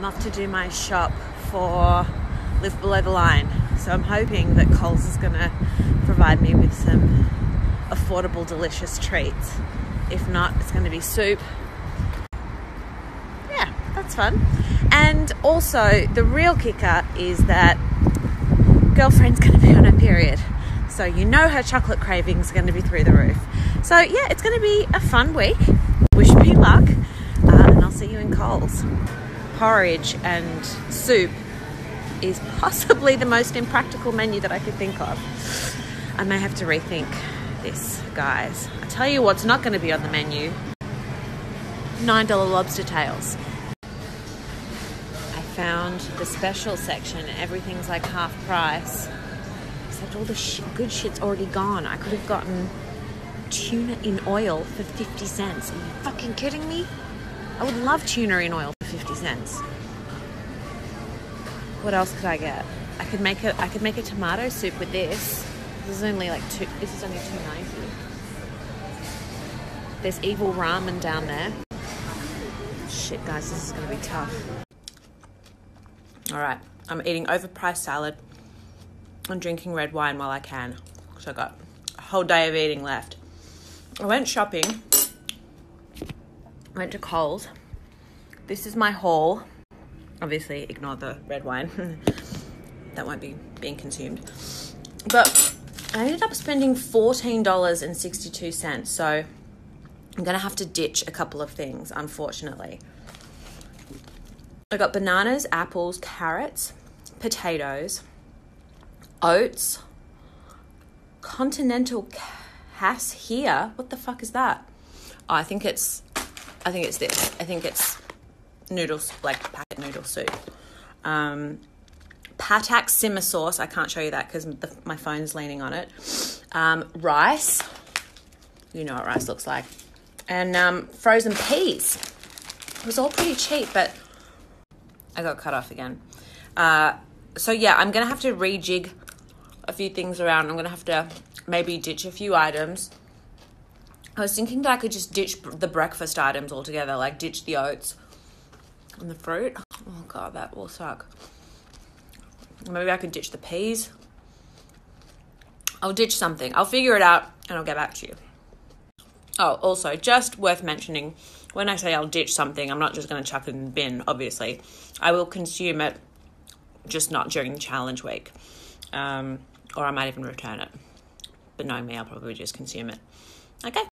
I'm off to do my shop for Live Below the Line. So I'm hoping that Coles is going to provide me with some affordable, delicious treats. If not, it's going to be soup. Yeah, that's fun. And also, the real kicker is that girlfriend's going to be on her period. So you know her chocolate cravings are going to be through the roof. So yeah, it's going to be a fun week. Wish me luck, uh, and I'll see you in Coles. Porridge and soup is possibly the most impractical menu that I could think of. I may have to rethink this, guys. I tell you what's not going to be on the menu $9 lobster tails. I found the special section, everything's like half price. Except all the sh- good shit's already gone. I could have gotten tuna in oil for 50 cents. Are you fucking kidding me? I would love tuna in oil 50 cents. What else could I get? I could make a I could make a tomato soup with this. This is only like two this is only 290. There's evil ramen down there. Shit guys, this is gonna be tough. Alright, I'm eating overpriced salad and drinking red wine while I can. Because I got a whole day of eating left. I went shopping. Went to Coles. This is my haul. Obviously, ignore the red wine. that won't be being consumed. But I ended up spending $14.62. So I'm going to have to ditch a couple of things, unfortunately. I got bananas, apples, carrots, potatoes, oats, continental Cass here. What the fuck is that? Oh, I think it's, I think it's this. I think it's noodles, like packet noodle soup. Um, Patak simmer sauce. I can't show you that because my phone's leaning on it. Um, rice. You know what rice looks like. And um, frozen peas. It was all pretty cheap, but I got cut off again. Uh, so yeah, I'm gonna have to rejig a few things around. I'm gonna have to maybe ditch a few items. I was thinking that I could just ditch the breakfast items altogether, like ditch the oats and the fruit. Oh god, that will suck. Maybe I could ditch the peas. I'll ditch something. I'll figure it out and I'll get back to you. Oh, also, just worth mentioning when I say I'll ditch something, I'm not just going to chuck it in the bin, obviously. I will consume it, just not during the challenge week. Um, or I might even return it. But knowing me, I'll probably just consume it. Okay.